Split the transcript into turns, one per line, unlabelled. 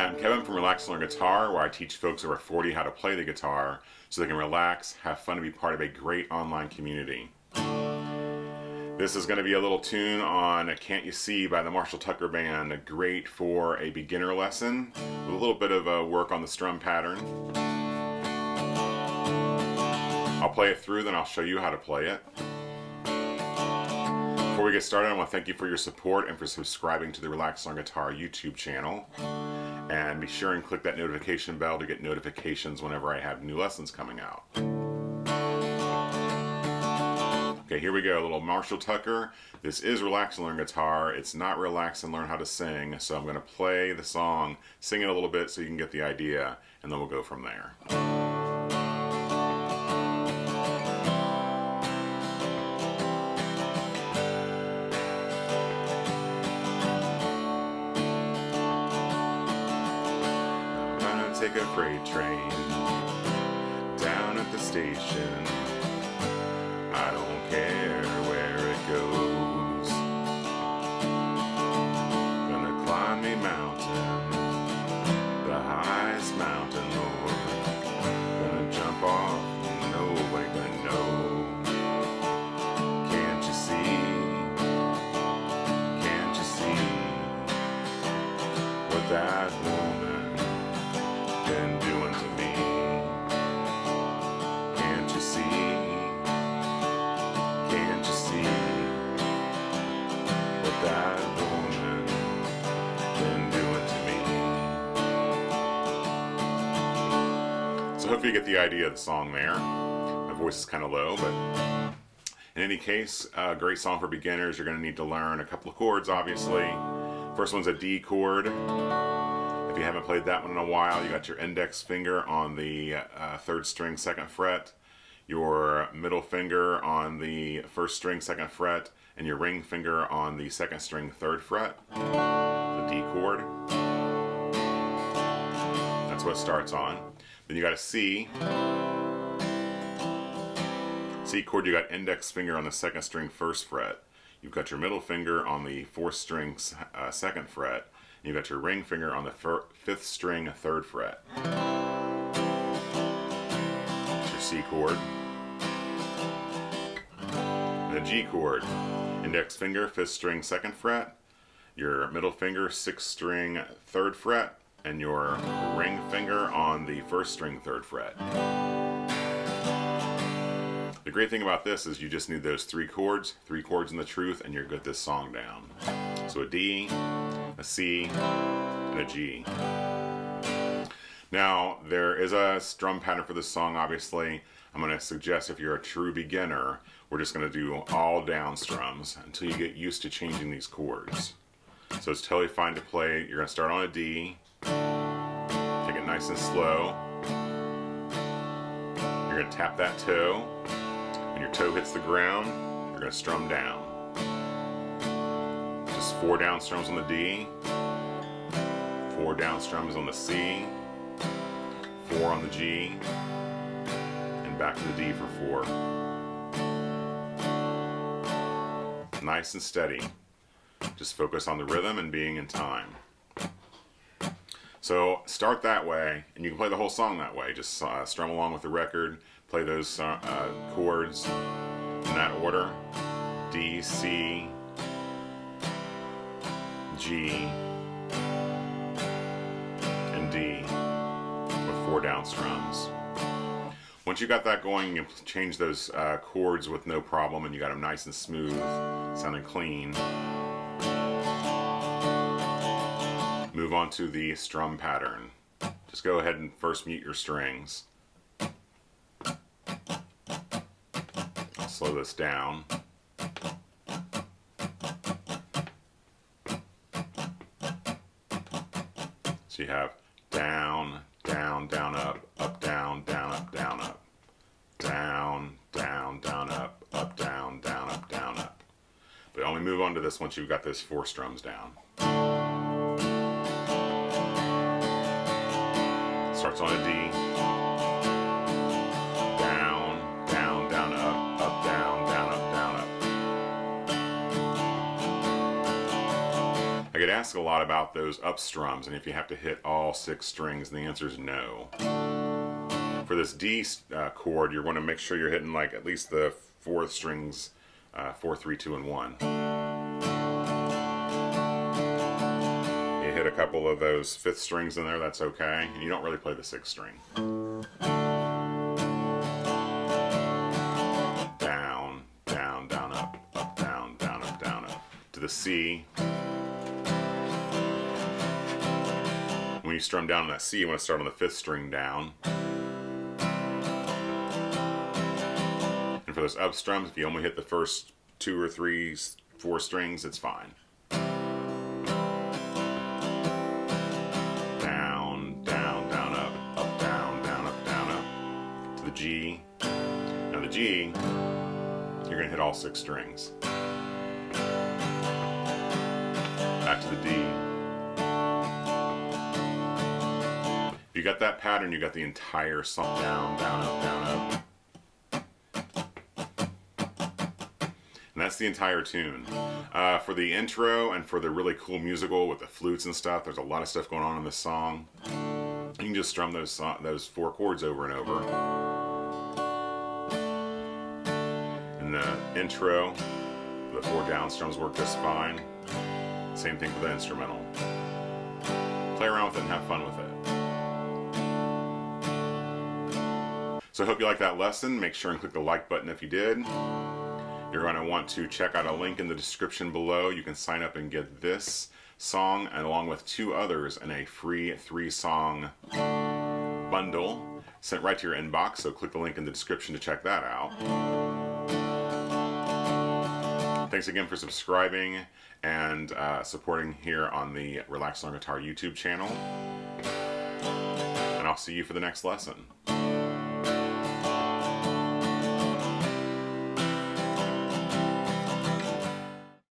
Hi, I'm Kevin from Relax Learn Guitar, where I teach folks over 40 how to play the guitar so they can relax, have fun, and be part of a great online community. This is going to be a little tune on Can't You See by the Marshall Tucker Band, great for a beginner lesson with a little bit of uh, work on the strum pattern. I'll play it through, then I'll show you how to play it. Before we get started, I want to thank you for your support and for subscribing to the Relax on Guitar YouTube channel. And be sure and click that notification bell to get notifications whenever I have new lessons coming out. Okay, here we go, a little Marshall Tucker. This is Relax and Learn Guitar. It's not Relax and Learn How to Sing, so I'm to play the song, sing it a little bit so you can get the idea, and then we'll go from there. Take a freight train down at the station. I don't care where it goes. Gonna climb a mountain, the highest mountain, Lord. Gonna jump off, nobody gonna know. Can't you see? Can't you see what that hopefully you get the idea of the song there. My voice is kind of low, but in any case, a great song for beginners. You're going to need to learn a couple of chords, obviously. First one's a D chord. If you haven't played that one in a while, you got your index finger on the uh, third string, second fret, your middle finger on the first string, second fret, and your ring finger on the second string, third fret, the D chord. That's what starts on. Then you got a C. C chord, you got index finger on the second string, first fret. You've got your middle finger on the fourth string, uh, second fret, you've got your ring finger on the fifth string, third fret. It's your C chord. And a G chord. Index finger, fifth string, second fret. Your middle finger, sixth string, third fret. And your ring finger on the first string, third fret. The great thing about this is you just need those three chords, three chords in the truth, and you're good this song down. So a D, a C, and a G. Now, there is a strum pattern for this song, obviously. I'm going to suggest if you're a true beginner, we're just going to do all down strums until you get used to changing these chords. So it's totally fine to play. You're going to start on a D, take it nice and slow. You're going to tap that toe. When your toe hits the ground, you're going to strum down. Just four down strums on the D, four down strums on the C, four on the G, and back to the D for four. Nice and steady. Just focus on the rhythm and being in time. So start that way, and you can play the whole song that way. Just uh, strum along with the record, play those uh, uh, chords in that order. D, C, G, and D with four down strums. Once you got that going, you change those uh, chords with no problem and you got them nice and smooth, sounding clean. Move on to the strum pattern. Just go ahead and first mute your strings. I'll slow this down. So you have down, down, down, up, up, down, down, up, down, up. Down, down, down, up, up, down, down, up, down, up. But only move on to this once you've got those four strums down. Starts on a D. Down, down, down, up, up, down, down, up, down, up. I get asked a lot about those up strums and if you have to hit all six strings, and the answer is no. For this D uh, chord, you're going to make sure you're hitting like at least the fourth strings, uh, four, three, two, and one. Hit a couple of those fifth strings in there, that's okay. And you don't really play the sixth string. Down, down, down, up, up, down, down, up, down, up. To the C. When you strum down on that C, you want to start on the fifth string down. And for those up strums, if you only hit the first two or three, four strings, it's fine. The G. Now the G, you're going to hit all six strings. Back to the D. If you got that pattern, you got the entire song. Down, down, up, down, up. And that's the entire tune. Uh, for the intro and for the really cool musical with the flutes and stuff, there's a lot of stuff going on in this song. You can just strum those those four chords over and over. The uh, intro, the four down strums work just fine. Same thing for the instrumental. Play around with it and have fun with it. So I hope you like that lesson. Make sure and click the like button if you did. You're going to want to check out a link in the description below. You can sign up and get this song and along with two others in a free three song bundle sent right to your inbox. So click the link in the description to check that out. Thanks again for subscribing and uh, supporting here on the Relax on Guitar YouTube channel. And I'll see you for the next lesson.